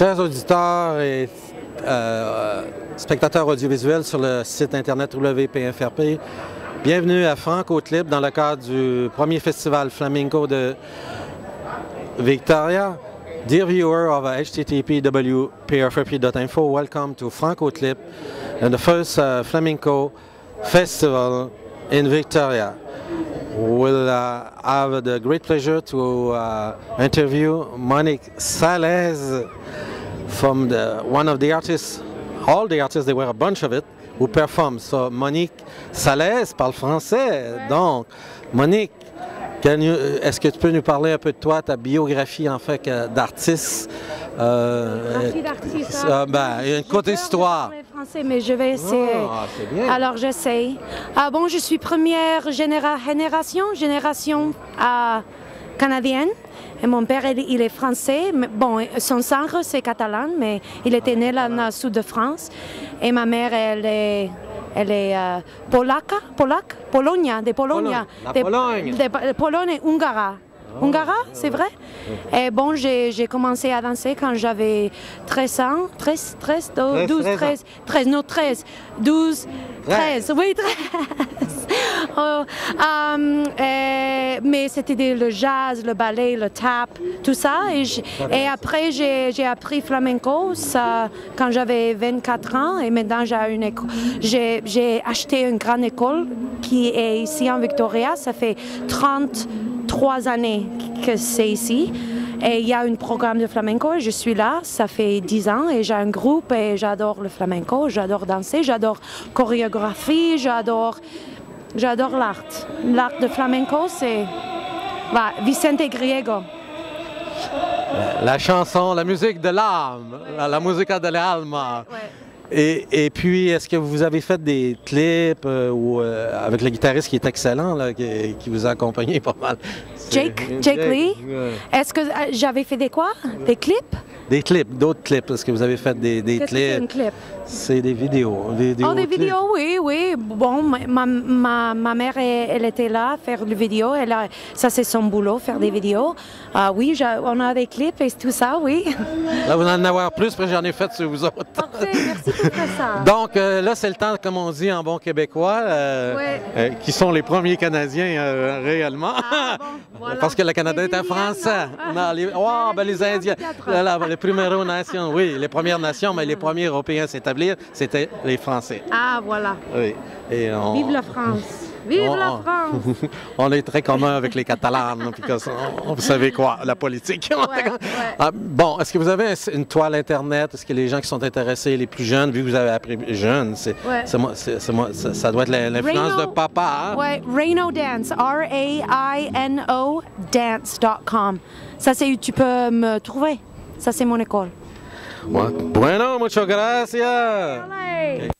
Chers auditeurs et euh, spectateurs audiovisuels sur le site internet WPFRP, bienvenue à Franco Clip dans le cadre du premier festival flamenco de Victoria. Dear viewer of http wpfrp.info, welcome to Franco Clip and the first uh, flamenco festival in Victoria. We'll uh, have the great pleasure to uh, interview Monique Sales from the, one of the artists, all the artists, there were a bunch of it, who performed. So Monique Sales parle français. Donc, Monique, est-ce que tu peux nous parler un peu de toi, ta biographie en fait d'artiste? Euh, d'artiste. Euh, ben, une côté histoire français, mais je vais essayer. Oh, Alors j'essaie. Ah bon, je suis première génération, génération euh, canadienne. Et mon père, il, est français. bon, son sang, c'est catalan, mais il était né là dans le sud de France. Et ma mère, elle est elle est euh, polaca, polac, Pologne, de Pologne. de, Pologne. De, Pologne, Hongara. Oh. Hongara, c'est vrai? Et bon, j'ai commencé à danser quand j'avais 13 ans, 13, 13, 12, 13, 13, non 13, 12, 13, oui 13. oh, um, mais c'était le jazz, le ballet, le tap, tout ça. Et, et après, j'ai appris flamenco ça, quand j'avais 24 ans et maintenant J'ai acheté une grande école qui est ici en Victoria. Ça fait 30 trois années que c'est ici. Et il y a un programme de flamenco et je suis là, ça fait dix ans et j'ai un groupe et j'adore le flamenco, j'adore danser, j'adore chorégraphie, j'adore j'adore l'art. L'art de flamenco, c'est Vicente Griego. La chanson, la musique de l'âme, la, musique de l'alma. Et, puis, est-ce que vous avez fait des clips euh, ou, euh, avec le guitariste qui est excellent, là, qui, vous a accompagné pas mal? Jake, Jake, Lee? Est-ce que euh, j'avais fait des quoi? Des clips? Des clips, d'autres clips. Est-ce que vous avez fait des, des clips? Clip? C'est des vidéos. oh, des vidéos, oui, oui. Bon, ma, ma, ma mère, elle, était là, faire des vidéos. Elle a, ça, c'est son boulot, faire des vidéos. Ah oui, on a des clips et tout ça, oui. Là, vous en avoir plus, parce que j'en ai fait sur vous autres. Parfait, merci pour ça. Donc, euh, là, c'est le temps, comme on dit en bon québécois, euh, euh, qui sont les premiers Canadiens réellement. Ah, bon, Parce que le Canada est un français. Non, les, oh, ben, les Indiens, les Premières Nations, oui, les Premières Nations, mais les premiers Européens s'établissent c'était les Français. Ah, voilà. Oui. Et Vive la France! Vive la France! on est très commun avec les Catalans, vous savez quoi, la politique. Ah, bon, est-ce que vous avez une toile Internet? Est-ce que les gens qui sont intéressés, les plus jeunes, vu que vous avez appris jeune, c'est, moi, ça, doit être l'influence de papa. Hein? Oui, Raino Dance, R-A-I-N-O dance.com. Ça, c'est où tu peux me trouver. Ça, c'est mon école. Bueno, muchas gracias.